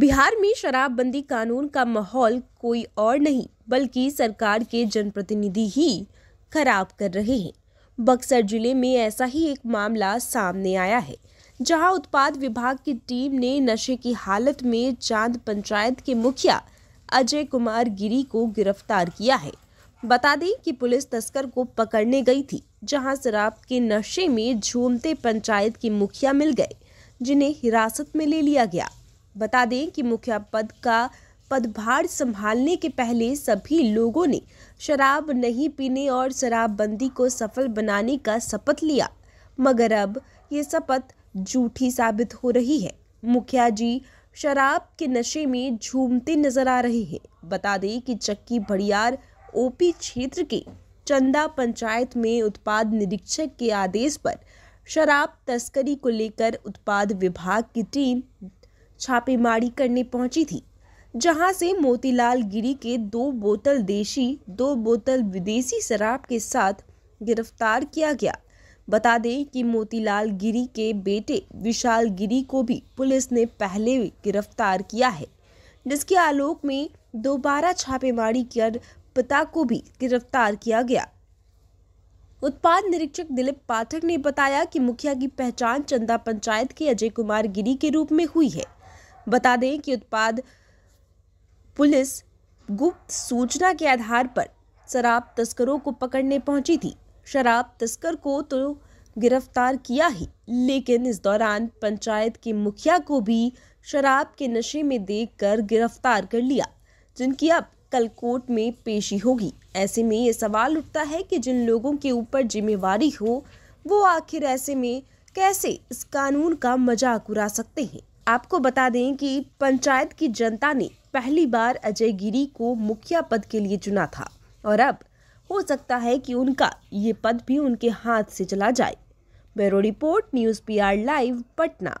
बिहार में शराबबंदी कानून का माहौल कोई और नहीं, बल्कि सरकार के जनप्रतिनिधि ही खराब कर रहे हैं। बक्सर ज़िले में ऐसा ही एक मामला सामने आया है, जहाँ उत्पाद विभाग की टीम ने नशे की हालत में चाँद पंचायत के मुखिया अजय कुमार गिरी को गिरफ़्तार किया है। बता दें कि पुलिस तस्कर को पकड़ने गई थी, जहाँ शराब के नशे में झूमते पंचायत के मुखिया मिल गए, जिन्हें हिरासत में ले लिया गया। बता दें कि मुखिया पद का पदभार संभालने के पहले सभी लोगों ने शराब नहीं पीने और शराबबंदी को सफल बनाने का शपथ लिया। मगर अब ये शपथ झूठी साबित हो रही है। मुखिया जी, शराब के नशे में झूमते नज़र आ रहे हैं। बता दें कि चक्की भड़ियार, ओपी क्षेत्र के चंदा पंचायत में उत्पाद निरीक्षक के आदेश पर शराब तस्करी को लेकर उत्पाद विभाग की टीम छापेमारी करने पहुँची थी, जहाँ से मोतीलाल गिरी के दो बोतल देशी, दो बोतल विदेशी शराब के साथ गिरफ़्तार किया गया। बता दें कि मोतीलाल गिरी के बेटे विशाल गिरी को भी पुलिस ने पहले गिरफ़्तार किया है, जिसके आलोक में दोबारा छापेमारी कर पिता को भी गिरफ़्तार किया गया। उत्पाद निरीक्षक दिलीप पाठक ने बताया कि मुखिया की पहचान चंदा पंचायत के अजय कुमार गिरी के रूप में हुई है। बता दें कि उत्पाद पुलिस गुप्त सूचना के आधार पर शराब तस्करों को पकड़ने पहुँची थी। शराब तस्कर को तो गिरफ़्तार किया ही, लेकिन इस दौरान पंचायत के मुखिया को भी शराब के नशे में देखकर गिरफ़्तार कर लिया, जिनकी अब कल कोर्ट में पेशी होगी। ऐसे में ये सवाल उठता है कि जिन लोगों के ऊपर जिम्मेवारी हो, वो आखिर ऐसे में कैसे इस कानून का मज़ाक उड़ा सकते हैं? आपको बता दें कि पंचायत की जनता ने पहली बार अजय गिरी को मुखिया पद के लिए चुना था। और अब हो सकता है कि उनका ये पद भी उनके हाथ से चला जाए। Bureau report, news PR live, Patna.